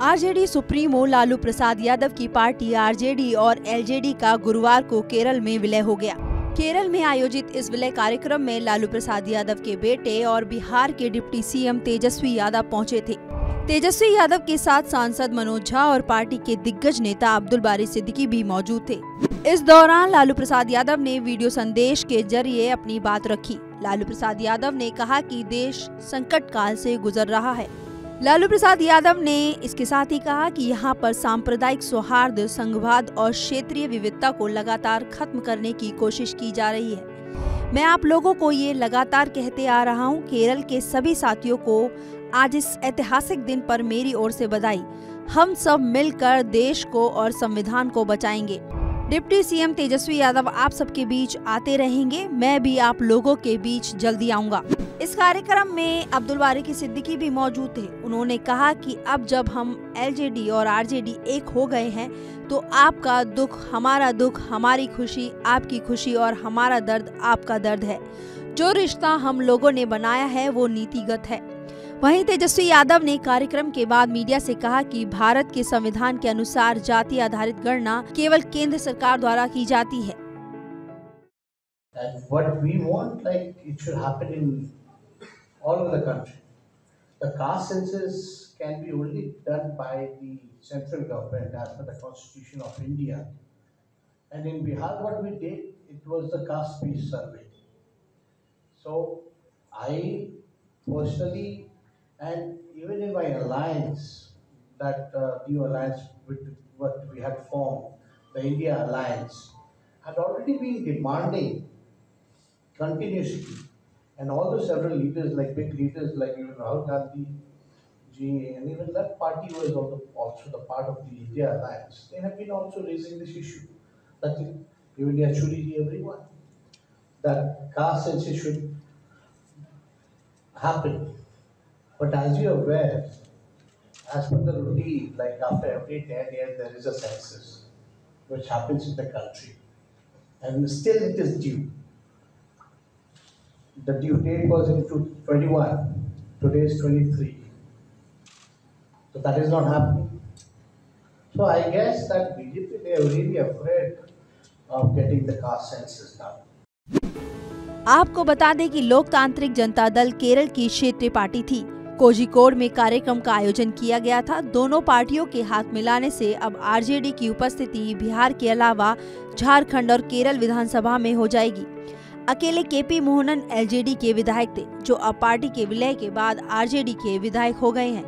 RJD supremo Lalu Prasad Yadav की party RJD और LJD का गुरुवार को केरल में विलय हो गया। केरल में आयोजित इस विलय कार्यक्रम में लालू प्रसाद यादव के बेटे और बिहार के डिप्टी सीएम तेजस्वी यादव पहुँचे थे। तेजस्वी यादव के साथ सांसद मनोज झा और पार्टी के दिग्गज नेता अब्दुल बारी सिद्दीकी भी मौजूद थे। इस दौरान लालू प्रसाद यादव ने वीडियो संदेश के ज़रिए अपनी बात रखी। लालू प्रसाद यादव ने कहा कि देश संकट काल से गुजर रहा है। लालू प्रसाद यादव ने इसके साथ ही कहा कि यहाँ पर सांप्रदायिक सौहार्द, संघवाद और क्षेत्रीय विविधता को लगातार खत्म करने की कोशिश की जा रही है। मैं आप लोगों को ये लगातार कहते आ रहा हूँ, केरल के सभी साथियों को आज इस ऐतिहासिक दिन पर मेरी ओर से बधाई। हम सब मिलकर देश को और संविधान को बचाएँगे। डिप्टी सीएम तेजस्वी यादव आप सबके बीच आते रहेंगे। मैं भी आप लोगों के बीच जल्दी आऊँगा। इस कार्यक्रम में अब्दुल बारी की सिद्दीकी भी मौजूद थे। उन्होंने कहा कि अब जब हम एलजेडी और आरजेडी एक हो गए हैं तो आपका दुख, हमारा दुख, हमारी खुशी, आपकी खुशी और हमारा दर्द आपका दर्द है। जो रिश्ता हम लोगों ने बनाया है, वो नीतिगत है। वहीं तेजस्वी यादव ने कार्यक्रम के बाद मीडिया से कहा कि भारत के संविधान के अनुसार जाति आधारित गणना केवल केंद्र सरकार द्वारा की जाती है what we want, like, it should happen in all over the country. The caste census can be only done by the central government as per the Constitution of India. And in Bihar, what we did, it was the caste-based survey. So I personally, and even in my alliance, that uh, new alliance with what we had formed, the India Alliance, had already been demanding continuously. And all the several leaders, like big leaders like even Rahul Gandhi ji, and even that party was also, also the part of the India Alliance, they have been also raising this issue. That even Yachuri everyone, that caste census should happen. But as you are aware, as per the routine, like after every 10 years, there is a census which happens in the country. And still it is due. The due date was in 21, today is 23. So that is not happening. So I guess that BJP, they are really afraid of getting the caste census done. आपको बता दें कि लोकतांत्रिक जनता दल केरल की क्षेत्रीय party थी कोझिकोड में कार्यक्रम का आयोजन किया गया था। दोनों पार्टियों के हाथ मिलाने से अब आरजेडी की उपस्थिति बिहार के अलावा झारखंड और केरल विधानसभा में हो जाएगी। अकेले केपी मोहनन एलजेडी के विधायक थे, जो अब पार्टी के विलय के बाद आरजेडी के विधायक हो गए हैं।